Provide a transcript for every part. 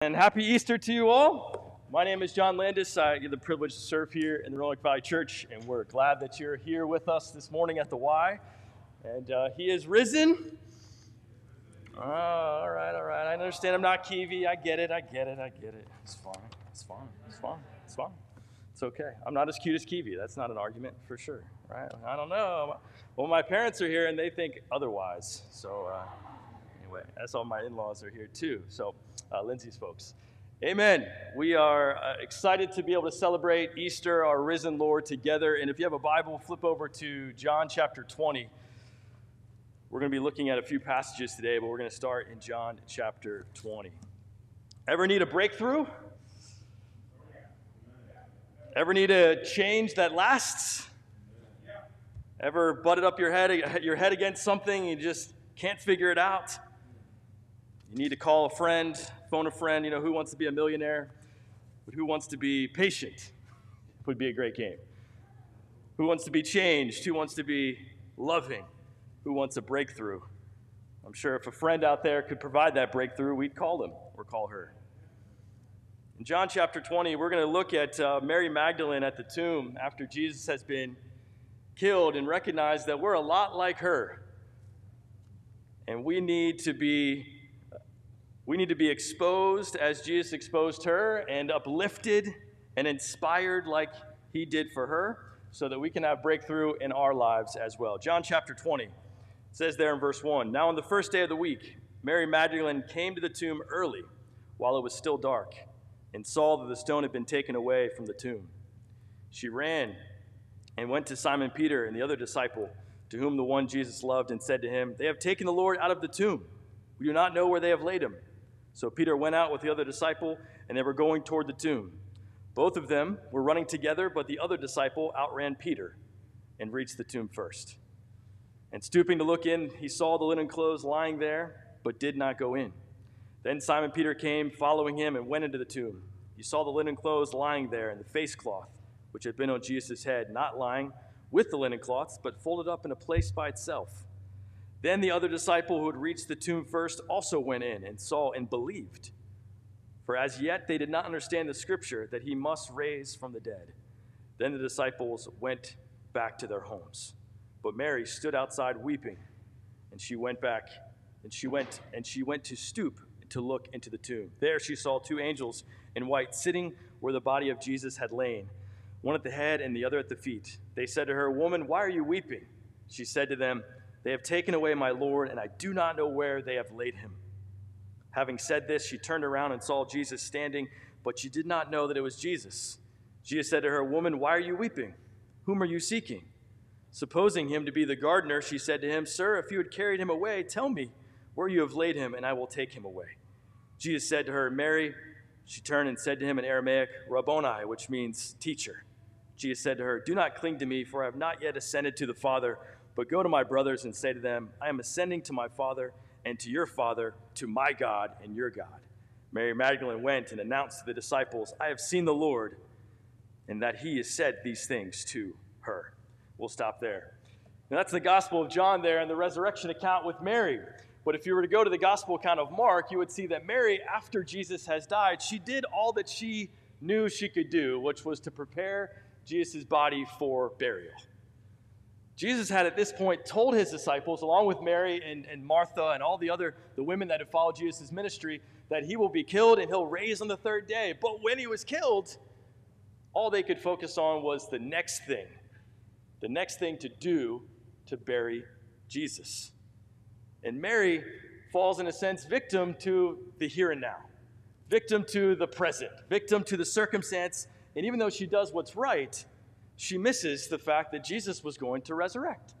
And happy Easter to you all. My name is John Landis. I get the privilege to serve here in the Roanoke Valley Church, and we're glad that you're here with us this morning at the Y. And uh, he is risen. Oh, all right, all right. I understand I'm not Kiwi. I get it, I get it, I get it. It's fine, it's fine, it's fine, it's fine. It's okay. I'm not as cute as Kiwi. That's not an argument for sure, right? I don't know. Well, my parents are here and they think otherwise. So, uh, anyway, that's all my in laws are here too. So, uh, Lindsay's folks. Amen. We are uh, excited to be able to celebrate Easter, our risen Lord, together. And if you have a Bible, flip over to John chapter 20. We're going to be looking at a few passages today, but we're going to start in John chapter 20. Ever need a breakthrough? Ever need a change that lasts? Ever butted up your head, your head against something you just can't figure it out? You need to call a friend, phone a friend, you know, who wants to be a millionaire, but who wants to be patient would be a great game. Who wants to be changed? Who wants to be loving? Who wants a breakthrough? I'm sure if a friend out there could provide that breakthrough, we'd call him or call her. In John chapter 20, we're going to look at uh, Mary Magdalene at the tomb after Jesus has been killed and recognize that we're a lot like her. And we need to be we need to be exposed as Jesus exposed her and uplifted and inspired like he did for her so that we can have breakthrough in our lives as well. John chapter 20 says there in verse 1 Now on the first day of the week, Mary Magdalene came to the tomb early while it was still dark and saw that the stone had been taken away from the tomb. She ran and went to Simon Peter and the other disciple to whom the one Jesus loved and said to him, They have taken the Lord out of the tomb. We do not know where they have laid him. So Peter went out with the other disciple, and they were going toward the tomb. Both of them were running together, but the other disciple outran Peter and reached the tomb first. And stooping to look in, he saw the linen clothes lying there, but did not go in. Then Simon Peter came, following him, and went into the tomb. He saw the linen clothes lying there, and the face cloth, which had been on Jesus' head, not lying with the linen cloths, but folded up in a place by itself. Then the other disciple who had reached the tomb first also went in and saw and believed. For as yet they did not understand the scripture that he must raise from the dead. Then the disciples went back to their homes. But Mary stood outside weeping, and she went back, and she went, and she went to stoop to look into the tomb. There she saw two angels in white sitting where the body of Jesus had lain, one at the head and the other at the feet. They said to her, Woman, why are you weeping? She said to them, they have taken away my Lord, and I do not know where they have laid him. Having said this, she turned around and saw Jesus standing, but she did not know that it was Jesus. Jesus said to her, Woman, why are you weeping? Whom are you seeking? Supposing him to be the gardener, she said to him, Sir, if you had carried him away, tell me where you have laid him, and I will take him away. Jesus said to her, Mary. She turned and said to him in Aramaic, Rabboni, which means teacher. Jesus said to her, Do not cling to me, for I have not yet ascended to the Father but go to my brothers and say to them, I am ascending to my Father and to your Father, to my God and your God. Mary Magdalene went and announced to the disciples, I have seen the Lord, and that he has said these things to her. We'll stop there. Now, that's the Gospel of John there and the resurrection account with Mary. But if you were to go to the Gospel account of Mark, you would see that Mary, after Jesus has died, she did all that she knew she could do, which was to prepare Jesus' body for burial. Jesus had at this point told his disciples, along with Mary and, and Martha and all the other the women that had followed Jesus' ministry, that he will be killed and he'll raise on the third day. But when he was killed, all they could focus on was the next thing, the next thing to do to bury Jesus. And Mary falls, in a sense, victim to the here and now, victim to the present, victim to the circumstance. And even though she does what's right, she misses the fact that Jesus was going to resurrect.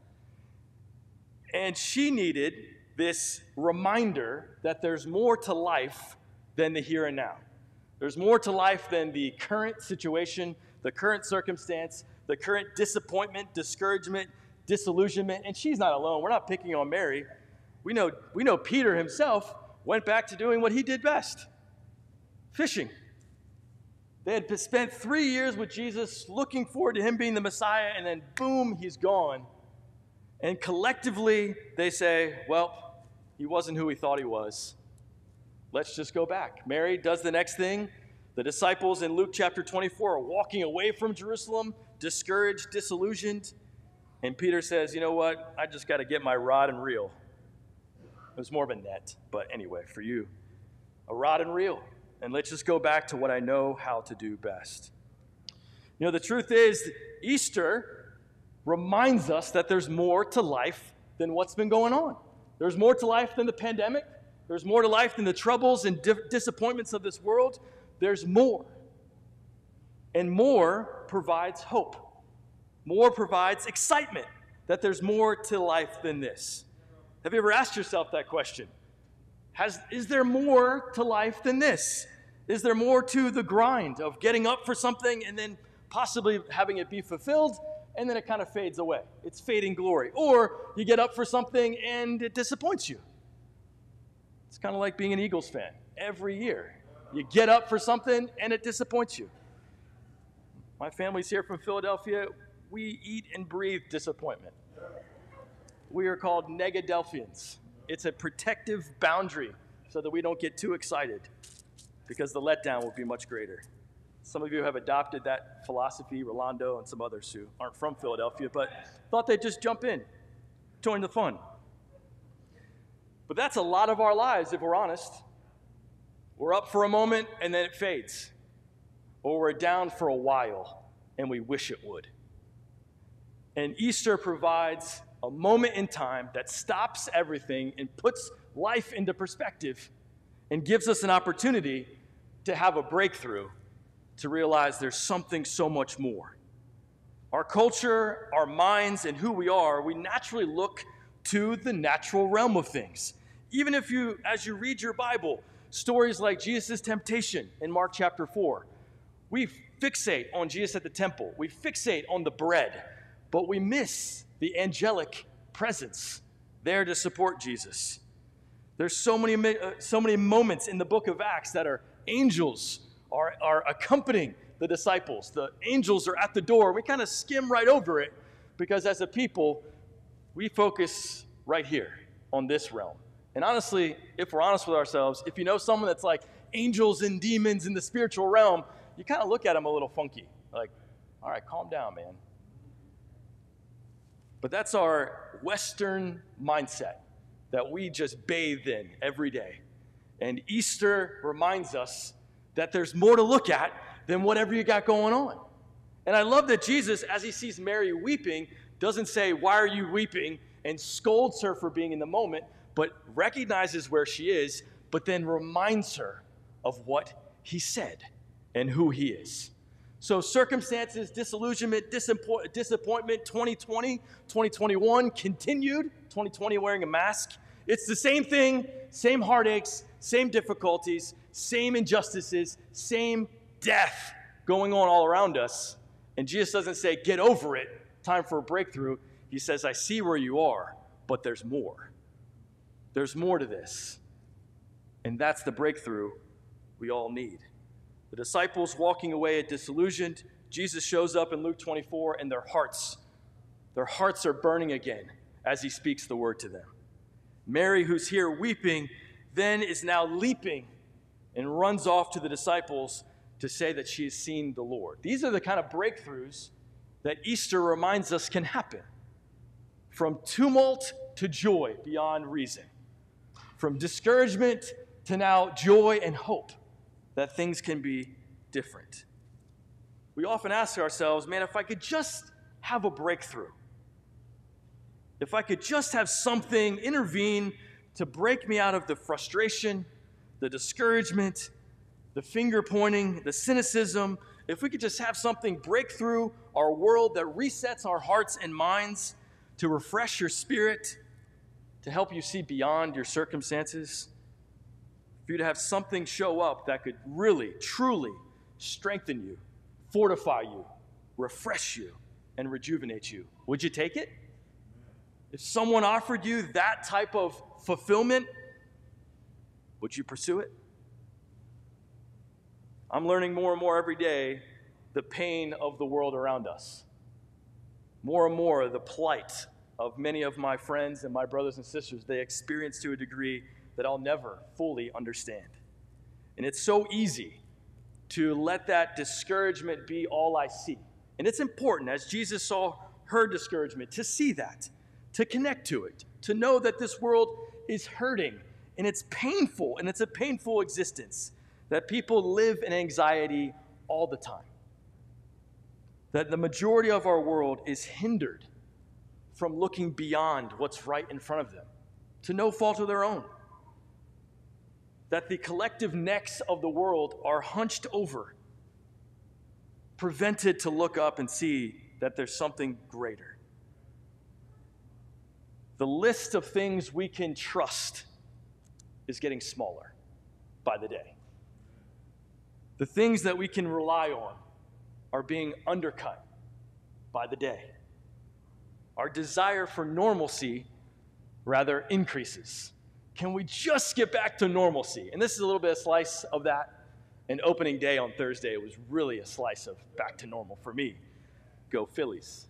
And she needed this reminder that there's more to life than the here and now. There's more to life than the current situation, the current circumstance, the current disappointment, discouragement, disillusionment. And she's not alone. We're not picking on Mary. We know, we know Peter himself went back to doing what he did best fishing. They had spent three years with Jesus looking forward to him being the Messiah, and then boom, he's gone. And collectively, they say, well, he wasn't who we thought he was. let's just go back. Mary does the next thing. The disciples in Luke chapter 24 are walking away from Jerusalem, discouraged, disillusioned. And Peter says, You know what? I just got to get my rod and reel. It was more of a net, but anyway, for you, a rod and reel. And let's just go back to what I know how to do best. You know, the truth is, Easter reminds us that there's more to life than what's been going on. There's more to life than the pandemic. There's more to life than the troubles and di- disappointments of this world. There's more. And more provides hope. More provides excitement that there's more to life than this. Have you ever asked yourself that question? Has, is there more to life than this? Is there more to the grind of getting up for something and then possibly having it be fulfilled and then it kind of fades away? It's fading glory. Or you get up for something and it disappoints you. It's kind of like being an Eagles fan every year. You get up for something and it disappoints you. My family's here from Philadelphia. We eat and breathe disappointment. We are called Negadelphians. It's a protective boundary so that we don't get too excited because the letdown will be much greater. Some of you have adopted that philosophy, Rolando and some others who aren't from Philadelphia, but thought they'd just jump in, join the fun. But that's a lot of our lives, if we're honest. We're up for a moment and then it fades, or we're down for a while and we wish it would. And Easter provides a moment in time that stops everything and puts life into perspective and gives us an opportunity to have a breakthrough to realize there's something so much more. Our culture, our minds, and who we are, we naturally look to the natural realm of things. Even if you, as you read your Bible, stories like Jesus' temptation in Mark chapter 4, we fixate on Jesus at the temple, we fixate on the bread, but we miss the angelic presence there to support Jesus. There's so many, uh, so many moments in the book of Acts that are angels are, are accompanying the disciples. The angels are at the door. We kind of skim right over it because as a people, we focus right here on this realm. And honestly, if we're honest with ourselves, if you know someone that's like angels and demons in the spiritual realm, you kind of look at them a little funky. Like, all right, calm down, man. But that's our Western mindset that we just bathe in every day. And Easter reminds us that there's more to look at than whatever you got going on. And I love that Jesus, as he sees Mary weeping, doesn't say, Why are you weeping? and scolds her for being in the moment, but recognizes where she is, but then reminds her of what he said and who he is. So, circumstances, disillusionment, disappointment, 2020, 2021 continued, 2020 wearing a mask. It's the same thing, same heartaches, same difficulties, same injustices, same death going on all around us. And Jesus doesn't say, get over it, time for a breakthrough. He says, I see where you are, but there's more. There's more to this. And that's the breakthrough we all need. The disciples walking away at disillusioned. Jesus shows up in Luke 24, and their hearts, their hearts are burning again as he speaks the word to them. Mary, who's here weeping, then is now leaping and runs off to the disciples to say that she has seen the Lord. These are the kind of breakthroughs that Easter reminds us can happen from tumult to joy beyond reason, from discouragement to now joy and hope that things can be different. We often ask ourselves, man, if I could just have a breakthrough, if I could just have something intervene to break me out of the frustration, the discouragement, the finger pointing, the cynicism, if we could just have something break through our world that resets our hearts and minds to refresh your spirit, to help you see beyond your circumstances, for you to have something show up that could really, truly strengthen you, fortify you, refresh you, and rejuvenate you. Would you take it? If someone offered you that type of fulfillment, would you pursue it? I'm learning more and more every day the pain of the world around us. More and more, the plight of many of my friends and my brothers and sisters, they experience to a degree that I'll never fully understand. And it's so easy to let that discouragement be all I see. And it's important, as Jesus saw her discouragement, to see that, to connect to it, to know that this world is hurting and it's painful and it's a painful existence, that people live in anxiety all the time. That the majority of our world is hindered from looking beyond what's right in front of them, to no fault of their own. That the collective necks of the world are hunched over, prevented to look up and see that there's something greater. The list of things we can trust is getting smaller by the day. The things that we can rely on are being undercut by the day. Our desire for normalcy rather increases. Can we just get back to normalcy? And this is a little bit of slice of that. And opening day on Thursday it was really a slice of back to normal for me. Go Phillies.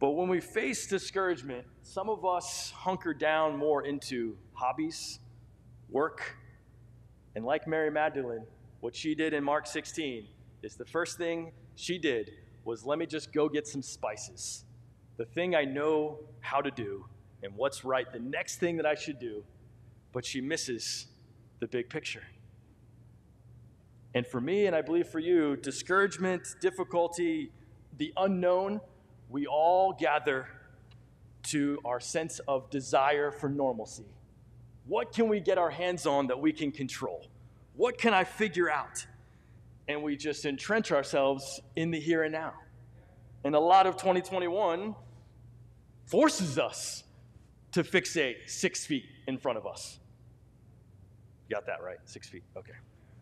But when we face discouragement, some of us hunker down more into hobbies, work, and like Mary Magdalene, what she did in Mark 16 is the first thing she did was let me just go get some spices. The thing I know how to do and what's right, the next thing that I should do, but she misses the big picture. And for me, and I believe for you, discouragement, difficulty, the unknown, we all gather to our sense of desire for normalcy. What can we get our hands on that we can control? What can I figure out? And we just entrench ourselves in the here and now. And a lot of 2021 forces us to fixate six feet in front of us. got that right? Six feet. Okay.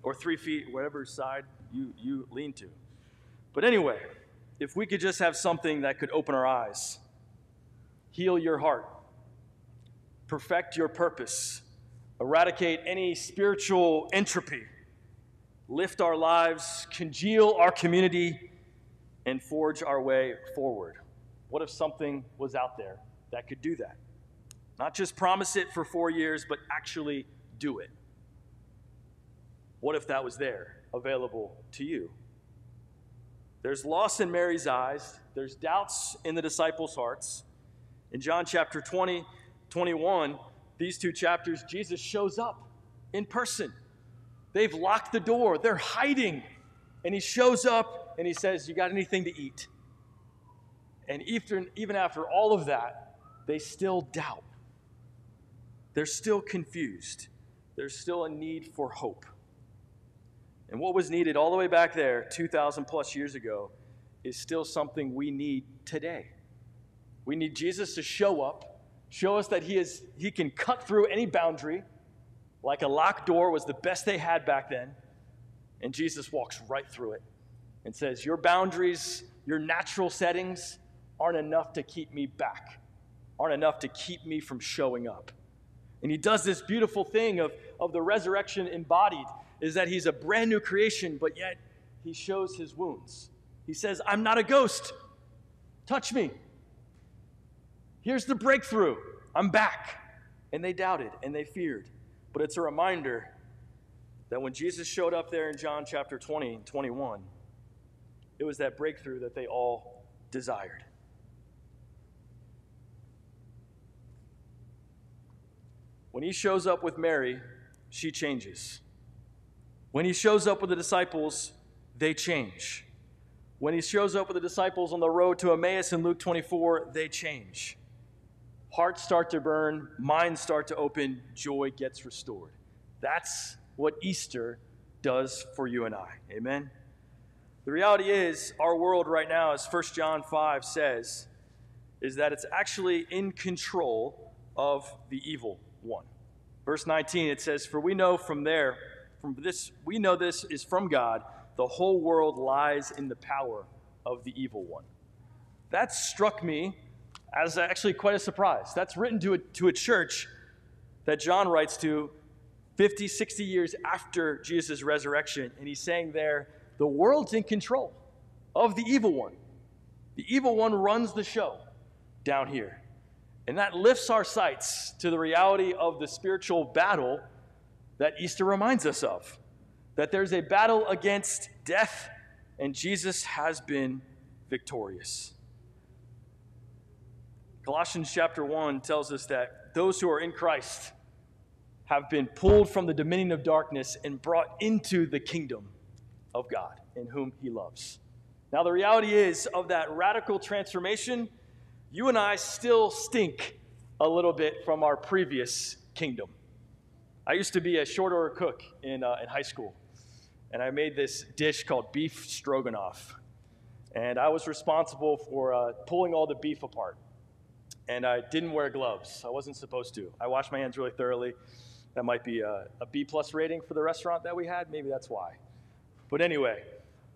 Or three feet, whatever side you, you lean to. But anyway, if we could just have something that could open our eyes, heal your heart, perfect your purpose, eradicate any spiritual entropy, lift our lives, congeal our community, and forge our way forward. What if something was out there that could do that? Not just promise it for four years, but actually do it. What if that was there, available to you? There's loss in Mary's eyes, there's doubts in the disciples' hearts. In John chapter 20, 21, these two chapters, Jesus shows up in person. They've locked the door, they're hiding. And he shows up and he says, You got anything to eat? And even, even after all of that, they still doubt. They're still confused. There's still a need for hope. And what was needed all the way back there, 2,000 plus years ago, is still something we need today. We need Jesus to show up, show us that he, is, he can cut through any boundary, like a locked door was the best they had back then. And Jesus walks right through it and says, Your boundaries, your natural settings aren't enough to keep me back, aren't enough to keep me from showing up. And he does this beautiful thing of, of the resurrection embodied is that he's a brand new creation, but yet he shows his wounds. He says, I'm not a ghost. Touch me. Here's the breakthrough. I'm back. And they doubted and they feared. But it's a reminder that when Jesus showed up there in John chapter 20 and 21, it was that breakthrough that they all desired. When he shows up with Mary, she changes. When he shows up with the disciples, they change. When he shows up with the disciples on the road to Emmaus in Luke 24, they change. Hearts start to burn, minds start to open, joy gets restored. That's what Easter does for you and I. Amen. The reality is, our world right now, as 1 John 5 says, is that it's actually in control of the evil one. Verse 19, it says, For we know from there from this, we know this is from God. The whole world lies in the power of the evil one. That struck me as actually quite a surprise. That's written to a, to a church that John writes to 50, 60 years after Jesus' resurrection. And he's saying there, the world's in control of the evil one. The evil one runs the show down here. And that lifts our sights to the reality of the spiritual battle that Easter reminds us of. That there's a battle against death, and Jesus has been victorious. Colossians chapter 1 tells us that those who are in Christ have been pulled from the dominion of darkness and brought into the kingdom of God, in whom he loves. Now, the reality is, of that radical transformation, you and I still stink a little bit from our previous kingdom. I used to be a short order cook in, uh, in high school, and I made this dish called beef stroganoff. And I was responsible for uh, pulling all the beef apart. And I didn't wear gloves. I wasn't supposed to. I washed my hands really thoroughly. That might be a, a B plus rating for the restaurant that we had. Maybe that's why. But anyway,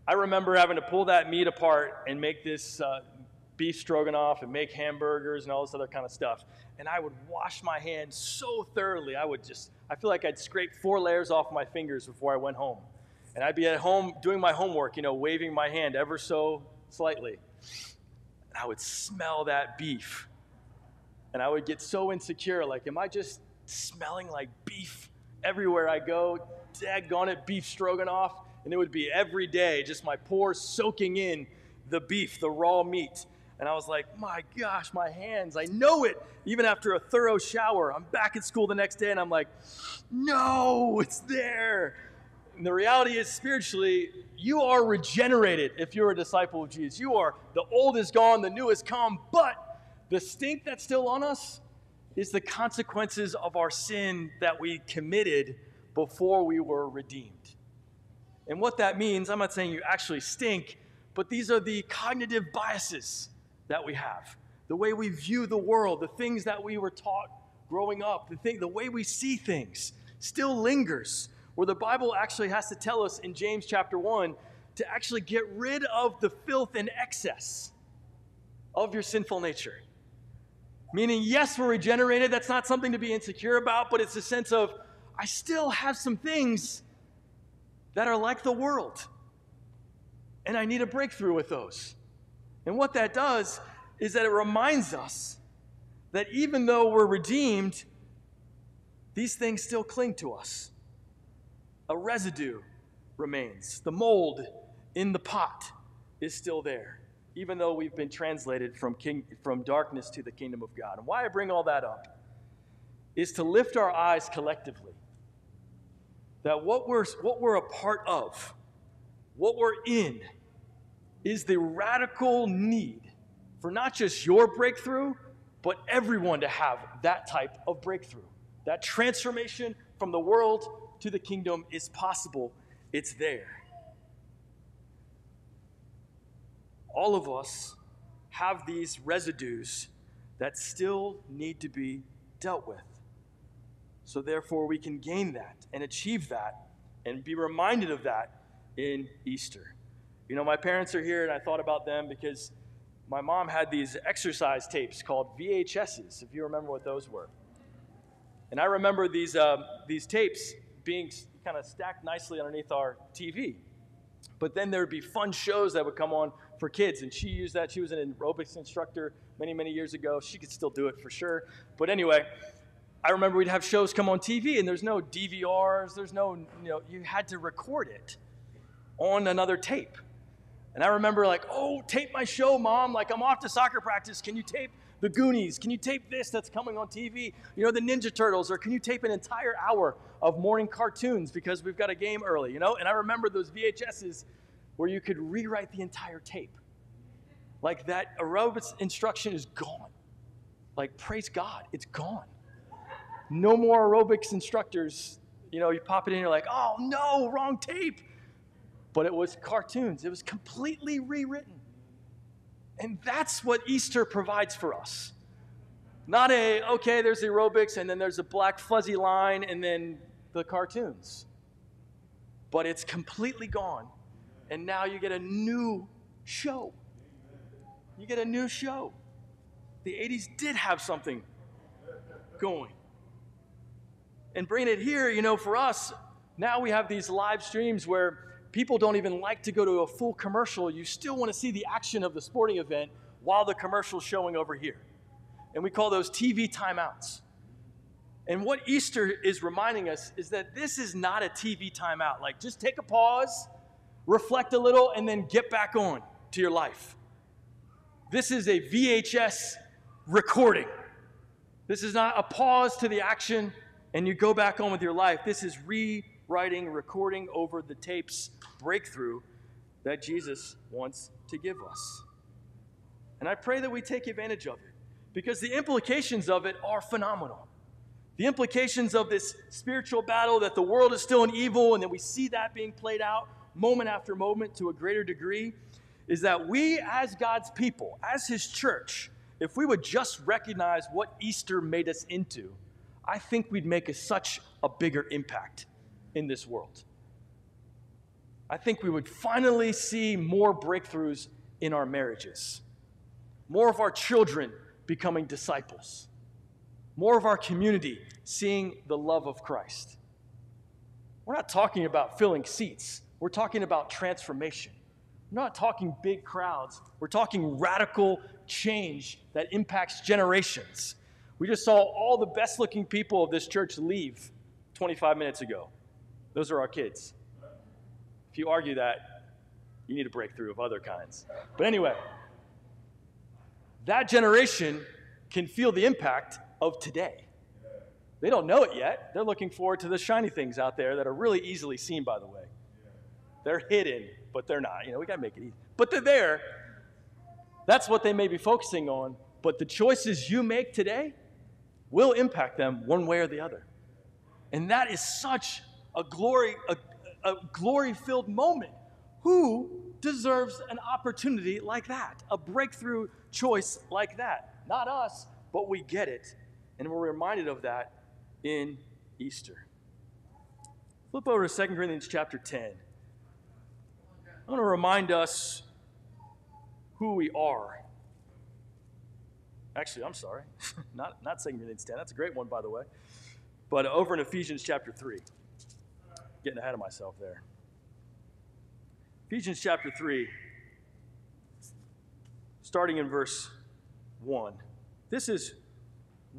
I remember having to pull that meat apart and make this uh, beef stroganoff and make hamburgers and all this other kind of stuff. And I would wash my hands so thoroughly. I would just, I feel like I'd scrape four layers off my fingers before I went home. And I'd be at home doing my homework, you know, waving my hand ever so slightly. And I would smell that beef. And I would get so insecure like, am I just smelling like beef everywhere I go? Daggone it, beef stroganoff and it would be every day, just my pores soaking in the beef, the raw meat. And I was like, my gosh, my hands, I know it. Even after a thorough shower, I'm back at school the next day and I'm like, no, it's there. And the reality is, spiritually, you are regenerated if you're a disciple of Jesus. You are, the old is gone, the new has come, but the stink that's still on us is the consequences of our sin that we committed before we were redeemed. And what that means, I'm not saying you actually stink, but these are the cognitive biases that we have. The way we view the world, the things that we were taught growing up, the, thing, the way we see things still lingers. Where the Bible actually has to tell us in James chapter 1 to actually get rid of the filth and excess of your sinful nature. Meaning, yes, we're regenerated. That's not something to be insecure about, but it's a sense of, I still have some things that are like the world. And I need a breakthrough with those. And what that does is that it reminds us that even though we're redeemed, these things still cling to us. A residue remains. The mold in the pot is still there, even though we've been translated from, king, from darkness to the kingdom of God. And why I bring all that up is to lift our eyes collectively that what we're, what we're a part of, what we're in, is the radical need for not just your breakthrough, but everyone to have that type of breakthrough. That transformation from the world to the kingdom is possible, it's there. All of us have these residues that still need to be dealt with. So, therefore, we can gain that and achieve that and be reminded of that in Easter. You know, my parents are here, and I thought about them because my mom had these exercise tapes called VHSs, if you remember what those were. And I remember these, um, these tapes being kind of stacked nicely underneath our TV. But then there would be fun shows that would come on for kids, and she used that. She was an aerobics instructor many, many years ago. She could still do it for sure. But anyway, I remember we'd have shows come on TV and there's no DVRs, there's no, you know, you had to record it on another tape. And I remember like, oh, tape my show, mom. Like I'm off to soccer practice. Can you tape the Goonies? Can you tape this that's coming on TV? You know, the Ninja Turtles, or can you tape an entire hour of morning cartoons because we've got a game early, you know? And I remember those VHSs where you could rewrite the entire tape. Like that aerobics instruction is gone. Like, praise God, it's gone no more aerobics instructors. You know, you pop it in, you're like, oh no, wrong tape. But it was cartoons, it was completely rewritten. And that's what Easter provides for us. Not a, okay, there's the aerobics, and then there's a black fuzzy line, and then the cartoons. But it's completely gone. And now you get a new show. You get a new show. The 80s did have something going and bringing it here, you know, for us, now we have these live streams where people don't even like to go to a full commercial. You still want to see the action of the sporting event while the commercial's showing over here. and we call those TV timeouts. And what Easter is reminding us is that this is not a TV timeout. Like, just take a pause, reflect a little, and then get back on to your life. This is a VHS recording. This is not a pause to the action and you go back on with your life. This is rewriting, recording over the tapes breakthrough that Jesus wants to give us. And I pray that we take advantage of it because the implications of it are phenomenal. The implications of this spiritual battle that the world is still in evil and that we see that being played out moment after moment to a greater degree is that we, as God's people, as His church, if we would just recognize what Easter made us into, I think we'd make a, such a bigger impact in this world. I think we would finally see more breakthroughs in our marriages, more of our children becoming disciples more of our community seeing the love of Christ. We're not talking about filling seats, we're talking about transformation. We're not talking big crowds, we're talking radical change that impacts generations. We just saw all the best looking people of this church leave 25 minutes ago. Those are our kids. If you argue that, you need a breakthrough of other kinds. But anyway, that generation can feel the impact of today. They don't know it yet. They're looking forward to the shiny things out there that are really easily seen, by the way. They're hidden, but they're not. You know, we got to make it easy. But they're there. That's what they may be focusing on. But the choices you make today will impact them one way or the other. And that is such a glory, a, a glory filled moment. Who deserves an opportunity like that? A breakthrough choice like that? Not us, but we get it and we're reminded of that in Easter. Flip over to 2 Corinthians chapter 10. I want to remind us who we are. Actually, I'm sorry. not, not 2 Corinthians 10. That's a great one, by the way. But over in Ephesians chapter 3. Getting ahead of myself there. Ephesians chapter 3, starting in verse 1. This is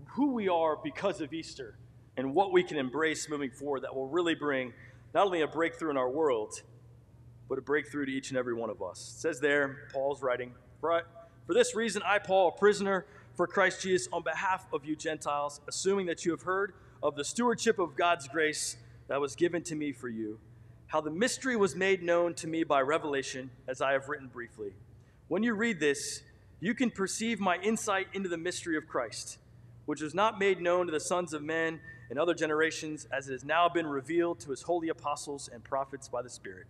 who we are because of Easter and what we can embrace moving forward that will really bring not only a breakthrough in our world, but a breakthrough to each and every one of us. It says there, Paul's writing, For this reason, I, Paul, a prisoner for Christ Jesus, on behalf of you Gentiles, assuming that you have heard of the stewardship of God's grace that was given to me for you, how the mystery was made known to me by revelation, as I have written briefly. When you read this, you can perceive my insight into the mystery of Christ which was not made known to the sons of men in other generations, as it has now been revealed to his holy apostles and prophets by the Spirit.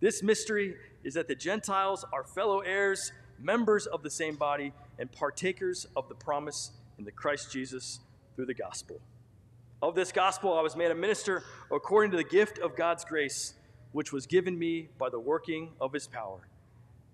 This mystery is that the Gentiles are fellow heirs, members of the same body, and partakers of the promise in the Christ Jesus through the gospel. Of this gospel I was made a minister according to the gift of God's grace, which was given me by the working of his power.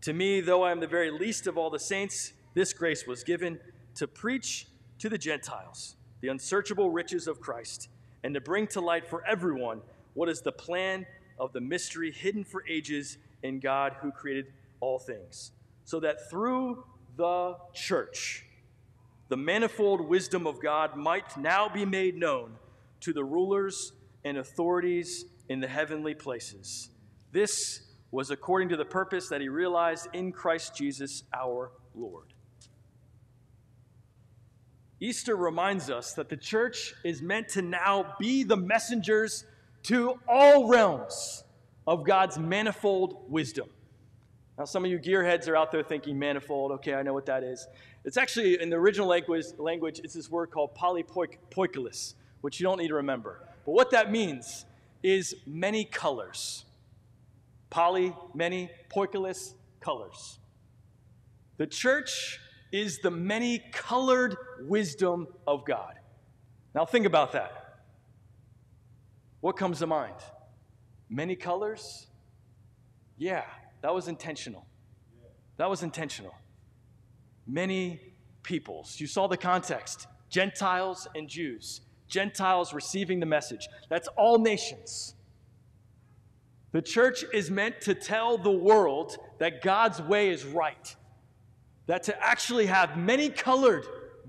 To me, though I am the very least of all the saints, this grace was given to preach to the Gentiles the unsearchable riches of Christ, and to bring to light for everyone what is the plan of the mystery hidden for ages in God who created all things, so that through the church, the manifold wisdom of God might now be made known to the rulers and authorities in the heavenly places. This was according to the purpose that he realized in Christ Jesus our Lord. Easter reminds us that the church is meant to now be the messengers to all realms of God's manifold wisdom. Now, some of you gearheads are out there thinking manifold. Okay, I know what that is. It's actually, in the original language, language it's this word called polypoikilous, which you don't need to remember. But what that means is many colors. Poly, many, poikilous, colors. The church is the many colored wisdom of God. Now, think about that. What comes to mind? Many colors? Yeah, that was intentional. That was intentional. Many peoples. You saw the context Gentiles and Jews. Gentiles receiving the message. That's all nations. The church is meant to tell the world that God's way is right that to actually have many colored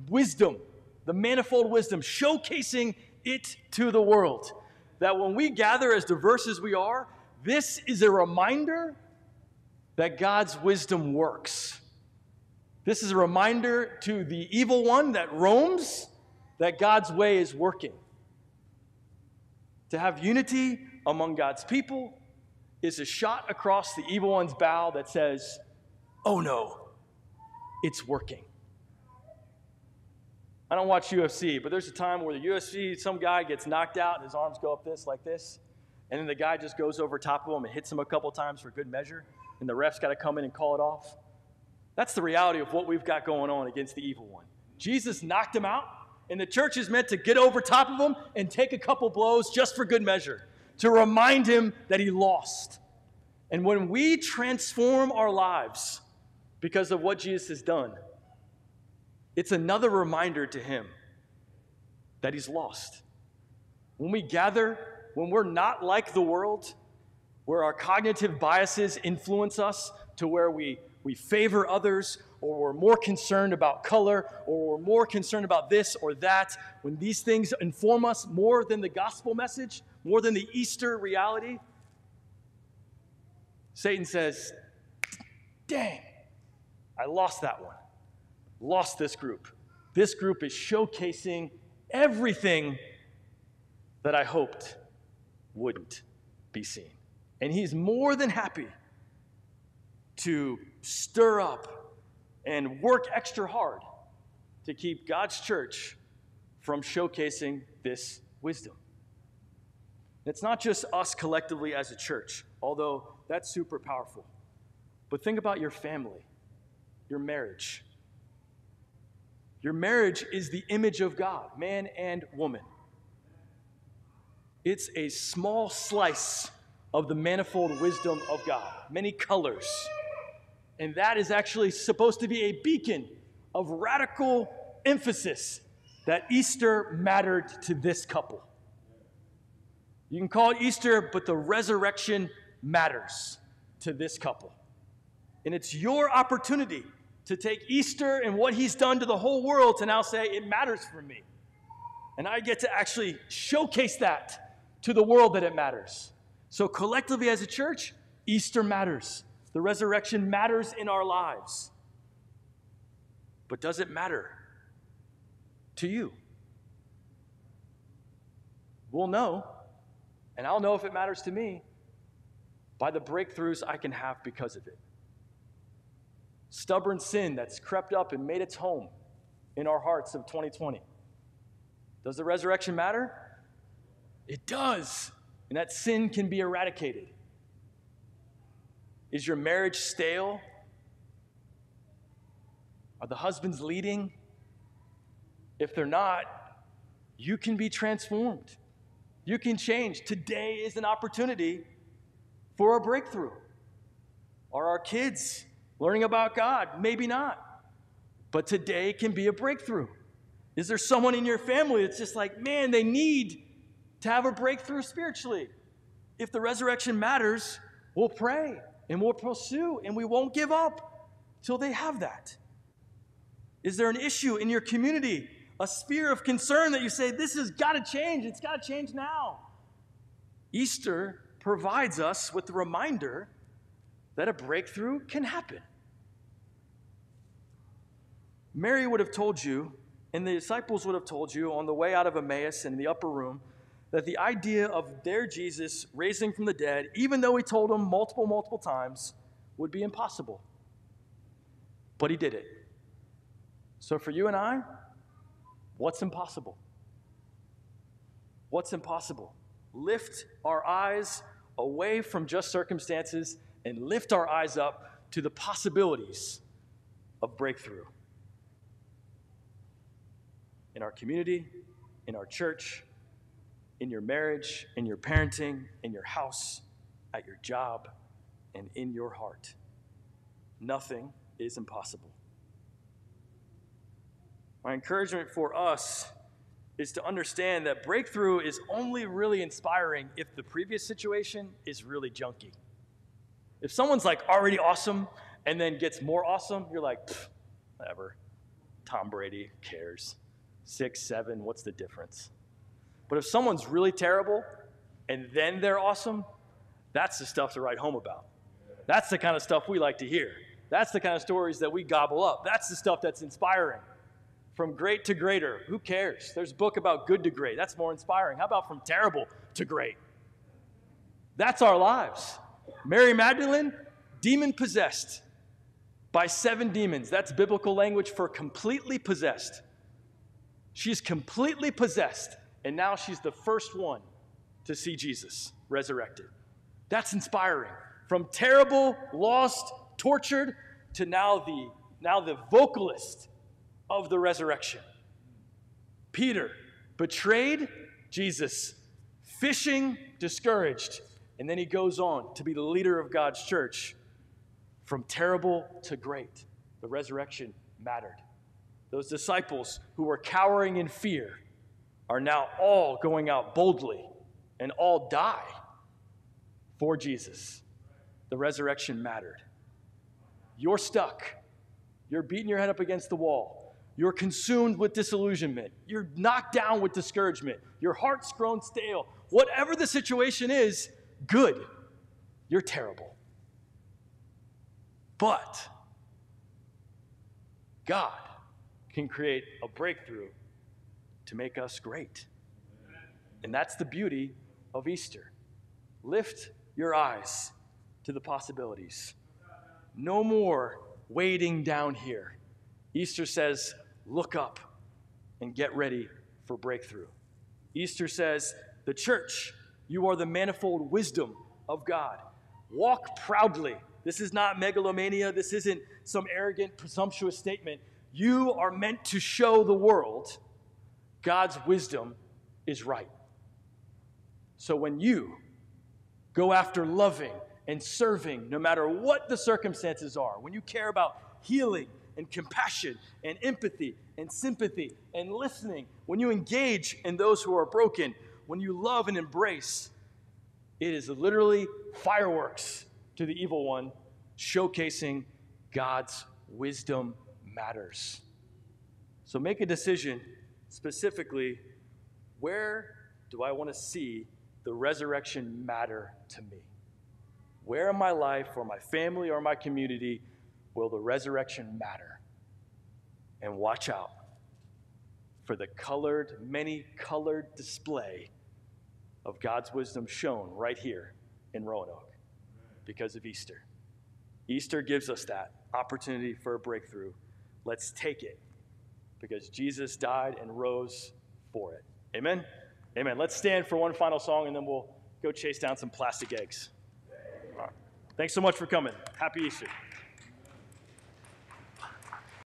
wisdom, the manifold wisdom, showcasing it to the world. That when we gather as diverse as we are, this is a reminder that God's wisdom works. This is a reminder to the evil one that roams that God's way is working. To have unity among God's people is a shot across the evil one's bow that says, Oh no, it's working. I don't watch UFC, but there's a time where the UFC, some guy gets knocked out and his arms go up this, like this, and then the guy just goes over top of him and hits him a couple times for good measure, and the ref's got to come in and call it off. That's the reality of what we've got going on against the evil one. Jesus knocked him out, and the church is meant to get over top of him and take a couple blows just for good measure, to remind him that he lost. And when we transform our lives because of what Jesus has done, it's another reminder to him that he's lost. When we gather, when we're not like the world, where our cognitive biases influence us to where we, we favor others, or we're more concerned about color, or we're more concerned about this or that, when these things inform us more than the gospel message, more than the Easter reality, Satan says, Dang, I lost that one lost this group. This group is showcasing everything that I hoped wouldn't be seen. And he's more than happy to stir up and work extra hard to keep God's church from showcasing this wisdom. It's not just us collectively as a church, although that's super powerful. But think about your family, your marriage, your marriage is the image of God, man and woman. It's a small slice of the manifold wisdom of God, many colors. And that is actually supposed to be a beacon of radical emphasis that Easter mattered to this couple. You can call it Easter, but the resurrection matters to this couple. And it's your opportunity to take Easter and what he's done to the whole world to now say, it matters for me. And I get to actually showcase that to the world that it matters. So, collectively as a church, Easter matters. The resurrection matters in our lives. But does it matter to you? We'll know, and I'll know if it matters to me by the breakthroughs I can have because of it stubborn sin that's crept up and made its home in our hearts of 2020. Does the resurrection matter? It does. And that sin can be eradicated. Is your marriage stale? Are the husbands leading? If they're not, you can be transformed. You can change. Today is an opportunity for a breakthrough. Are our kids Learning about God, maybe not. But today can be a breakthrough. Is there someone in your family that's just like, man, they need to have a breakthrough spiritually? If the resurrection matters, we'll pray and we'll pursue and we won't give up till they have that. Is there an issue in your community, a sphere of concern that you say, this has got to change? It's got to change now. Easter provides us with the reminder that a breakthrough can happen. Mary would have told you, and the disciples would have told you on the way out of Emmaus in the upper room, that the idea of their Jesus raising from the dead, even though he told them multiple, multiple times, would be impossible. But he did it. So for you and I, what's impossible? What's impossible? Lift our eyes away from just circumstances and lift our eyes up to the possibilities of breakthrough in our community, in our church, in your marriage, in your parenting, in your house, at your job, and in your heart. Nothing is impossible. My encouragement for us is to understand that breakthrough is only really inspiring if the previous situation is really junky. If someone's like already awesome and then gets more awesome, you're like, whatever. Tom Brady cares. Six, seven, what's the difference? But if someone's really terrible and then they're awesome, that's the stuff to write home about. That's the kind of stuff we like to hear. That's the kind of stories that we gobble up. That's the stuff that's inspiring. From great to greater, who cares? There's a book about good to great. That's more inspiring. How about from terrible to great? That's our lives. Mary Magdalene, demon possessed by seven demons. That's biblical language for completely possessed. She's completely possessed, and now she's the first one to see Jesus resurrected. That's inspiring. From terrible, lost, tortured to now the now the vocalist of the resurrection. Peter betrayed Jesus, fishing, discouraged, and then he goes on to be the leader of God's church from terrible to great. The resurrection mattered. Those disciples who were cowering in fear are now all going out boldly and all die for Jesus. The resurrection mattered. You're stuck. You're beating your head up against the wall. You're consumed with disillusionment. You're knocked down with discouragement. Your heart's grown stale. Whatever the situation is, good. You're terrible. But God can create a breakthrough to make us great. And that's the beauty of Easter. Lift your eyes to the possibilities. No more waiting down here. Easter says, look up and get ready for breakthrough. Easter says, the church, you are the manifold wisdom of God. Walk proudly. This is not megalomania. This isn't some arrogant, presumptuous statement. You are meant to show the world God's wisdom is right. So when you go after loving and serving, no matter what the circumstances are, when you care about healing and compassion and empathy and sympathy and listening, when you engage in those who are broken, when you love and embrace, it is literally fireworks to the evil one, showcasing God's wisdom matters. So make a decision specifically where do I want to see the resurrection matter to me? Where in my life or my family or my community will the resurrection matter? And watch out for the colored, many colored display of God's wisdom shown right here in Roanoke because of Easter. Easter gives us that opportunity for a breakthrough. Let's take it because Jesus died and rose for it. Amen? Amen. Let's stand for one final song and then we'll go chase down some plastic eggs. Thanks so much for coming. Happy Easter.